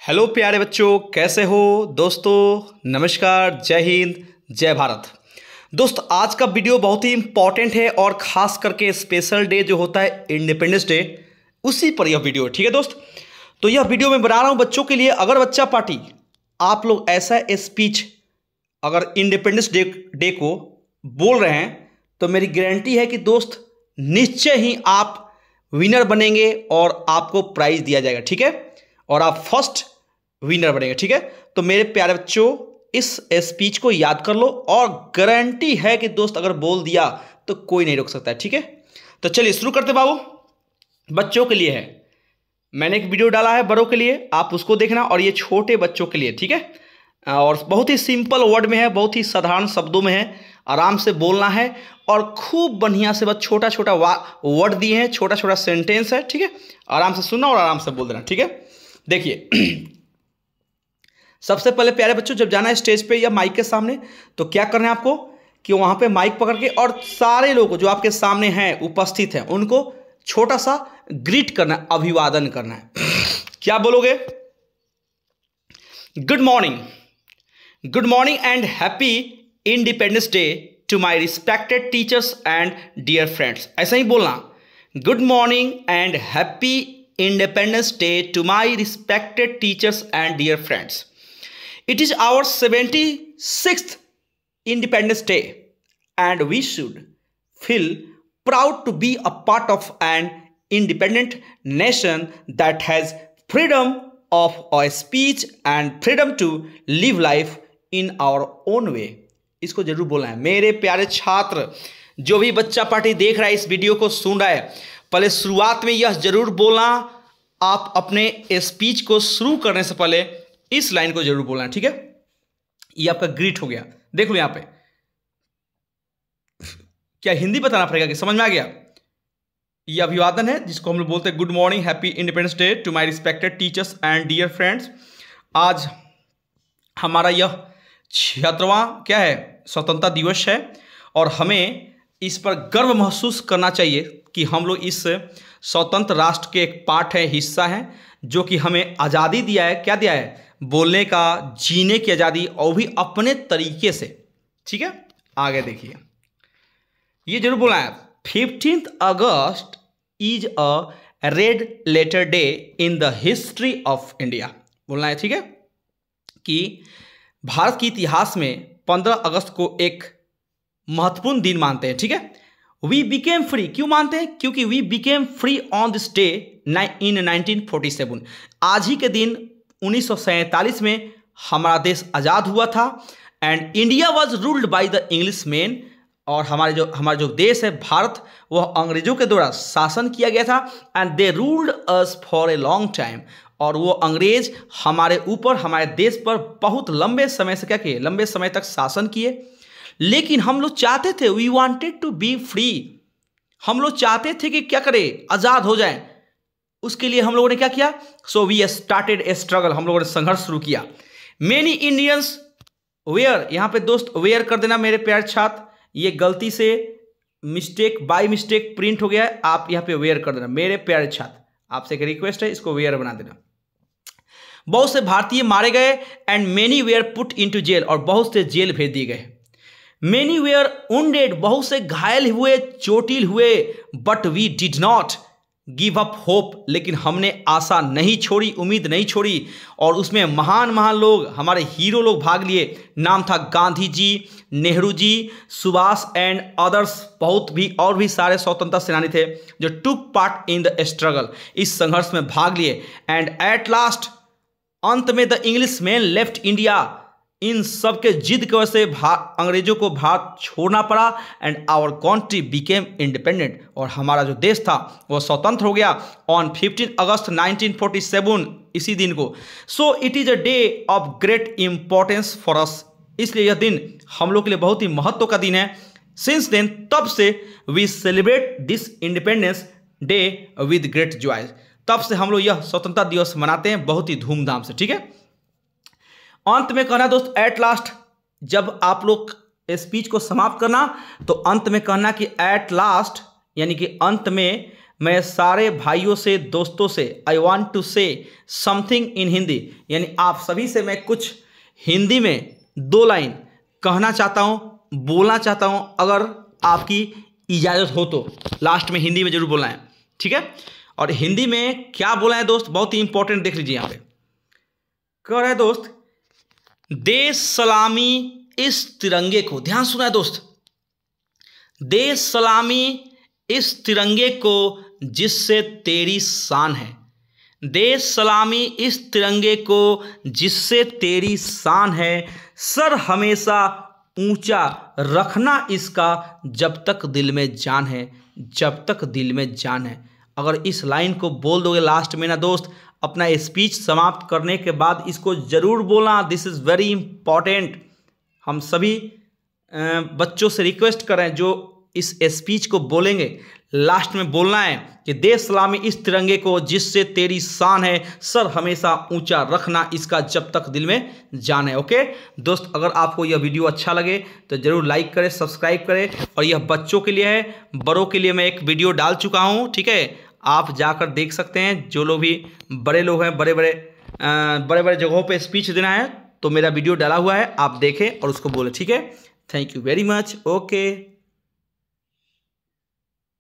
Hello प्यारे बच्चों, कैसे हो? दोस्तों, नमस्कार, जय हिंद, जय भारत। दोस्त, आज का वीडियो बहुत ही इंपॉर्टेंट है और ख़ास करके स्पेशल डे जो होता है इंडिपेंडेंस डे उसी पर यह वीडियो ठीक है दोस्त? तो यह वीडियो मैं बना रहा हूँ बच्चों के लिए, अगर बच्चा पार्टी, आप लोग ऐसा स्पीच अगर इंडिपेंडेंस डे डे को बोल रहे हैं तो मेरी गारंटी है कि दोस्त, निश्चय ही आप विनर बनेंगे और आपको प्राइज दिया जाएगा, ठीक है? और आप फ़र्स्ट विनर बनेंगे, ठीक है? तो मेरे प्यारे बच्चों, इस स्पीच को याद कर लो और गारंटी है कि दोस्त अगर बोल दिया तो कोई नहीं रोक सकता है, ठीक है? तो चलिए शुरू करते बाबू। बच्चों के लिए है। मैंने एक वीडियो डाला है बड़ों के लिए, आप उसको देखना और ये छोटे बच्चों के लिए, ठीक है? और बहुत ही सिंपल वर्ड में है, बहुत ही साधारण शब्दों में है, आराम से बोलना है और खूब बढ़िया से बस छोटा छोटा वर्ड दिए हैं छोटा छोटा सेंटेंस है, ठीक है? आराम से सुनना और आराम से बोल देना, ठीक है? देखिए, सबसे पहले प्यारे बच्चों, जब जाना है स्टेज पे या माइक के सामने तो क्या करना है आपको कि वहाँ पे माइक पकड़ के और सारे लोग जो आपके सामने हैं, उपस्थित हैं, उनको छोटा सा ग्रीट करना है, अभिवादन करना है। क्या बोलोगे? Good morning good morning and happy Independence Day to my respected teachers and dear friends ऐसा ही बोलना। Good morning and happy Independence Day to my respected teachers and dear friends it is our seventy six Independence Day and we should feel proud to be a part of an independent nation that has freedom of a speech and freedom to live life in our own way इसको ज़रूर बोला है। मेरे प्यारे छात्र, जो भी बच्चा पार्टी देख रहा है, इस वीडियो को सुन रहा है पहले शुरुआत में यह ज़रूर बोलना, आप अपने स्पीच को शुरू करने से पहले इस लाइन को ज़रूर बोलना, ठीक है? ये आपका ग्रीट हो गया। देख लो यहाँ पे। क्या हिंदी बताना पड़ेगा कि समझ में आ गया? ये अभिवादन है, जिसको हम लोग बोलते हैं good morning happy Independence Day to my respected teachers and dear friends आज हमारा यह छिहत्तरवां क्या है? स्वतंत्रता दिवस है, और हमें इस पर गर्व महसूस करना चाहिए कि हम लोग इस स्वतंत्र राष्ट्र के एक पार्ट है, हिस्सा है, जो कि हमें आज़ादी दिया है। क्या दिया है? बोलने का, जीने की आज़ादी, और भी अपने तरीके से। ठीक है? आगे देखिए। ये ज़रूर बोला है। Fifteenth August is a red letter day in the history of India. बोलना है, ठीक है? कि भारत के इतिहास में पंद्रह अगस्त को एक महत्वपूर्ण दिन मानते हैं, ठीक है? वी बिकेम फ्री क्यों मानते हैं? क्योंकि we became free on this day in 1947 आज ही के दिन, उन्नीस में हमारा देश आज़ाद हुआ था and India was ruled by the English man और हमारे जो, हमारा जो देश है, भारत, वह अंग्रेज़ों के द्वारा शासन किया गया था and they ruled us for a long time और वो अंग्रेज़ हमारे ऊपर, हमारे देश पर बहुत लंबे समय से क्या किए? लंबे समय तक शासन किए। लेकिन हम लोग चाहते थे we wanted to be free हम लोग चाहते थे कि क्या करें, आज़ाद हो जाए। उसके लिए हम लोगों ने क्या किया? So we started a struggle हम लोगों ने संघर्ष शुरू किया। मेनी इंडियंस वेयर यहाँ पे दोस्त वेयर कर देना मेरे प्यार छात्र ये गलती से मिस्टेक बाय मिस्टेक प्रिंट हो गया है। आप यहाँ पे वेयर कर देना मेरे प्यारे छात्र आपसे एक रिक्वेस्ट है, इसको वेयर बना देना। बहुत से भारतीय मारे गए and many were put into jail और बहुत से जेल भेज दिए गए। मेनी वेयर उंडेड बहुत से घायल हुए, चोटिल हुए but we did not give up hope लेकिन हमने आशा नहीं छोड़ी, उम्मीद नहीं छोड़ी, और उसमें महान महान लोग, हमारे हीरो लोग भाग लिए। नाम था गांधी जी नेहरू जी सुभाष एंड अदर्स बहुत भी, और भी सारे स्वतंत्रता सेनानी थे जो took part in the struggle इस संघर्ष में भाग लिए। एंड एट लास्ट अंत में the English man left India इन सब के जिद की वजह से अंग्रेज़ों को भारत छोड़ना पड़ा and our country became independent और हमारा जो देश था, वो स्वतंत्र हो गया ऑन 15 अगस्त 1947 इसी दिन को। So it is a day of great importance for us इसलिए यह दिन हम लोग के लिए बहुत ही महत्व का दिन है। सिंस देन तब से we celebrate this Independence Day with great joy तब से हम लोग यह स्वतंत्रता दिवस मनाते हैं, बहुत ही धूमधाम से, ठीक है? अंत में कहना दोस्त एट लास्ट जब आप लोग स्पीच को समाप्त करना तो अंत में कहना कि एट लास्ट यानी कि अंत में मैं सारे भाइयों से, दोस्तों से I want to say something in Hindi यानी आप सभी से मैं कुछ हिंदी में दो लाइन कहना चाहता हूँ, बोलना चाहता हूँ, अगर आपकी इजाज़त हो तो। लास्ट में हिंदी में ज़रूर बोलना है। ठीक है? और हिंदी में क्या बोला है दोस्त? बहुत ही इंपॉर्टेंट देख लीजिए यहाँ पे। कह रहा दोस्त देश सलामी इस तिरंगे को। ध्यान सुना है दोस्त। देश सलामी इस तिरंगे को जिससे तेरी शान है। देश सलामी इस तिरंगे को जिससे तेरी शान है। सर हमेशा ऊँचा रखना इसका जब तक दिल में जान है, जब तक दिल में जान है। अगर इस लाइन को बोल दोगे लास्ट में ना दोस्त अपना स्पीच समाप्त करने के बाद इसको ज़रूर बोलना। दिस इज़ वेरी इंपॉर्टेंट हम सभी बच्चों से रिक्वेस्ट करें जो इस स्पीच को बोलेंगे। लास्ट में बोलना है कि देश सलामी इस तिरंगे को जिससे तेरी शान है, सर हमेशा ऊँचा रखना, इसका जब तक दिल में जान है ओके? दोस्त, अगर आपको यह वीडियो अच्छा लगे तो ज़रूर लाइक करें सब्सक्राइब करें। और यह बच्चों के लिए है, बड़ों के लिए मैं एक वीडियो डाल चुका हूँ, ठीक है? आप जाकर देख सकते हैं, जो लोग भी बड़े लोग हैं बड़े बड़े बड़े बड़े जगहों पे स्पीच देना है तो मेरा वीडियो डाला हुआ है, आप देखें और उसको बोले, ठीक है? Thank you very much okay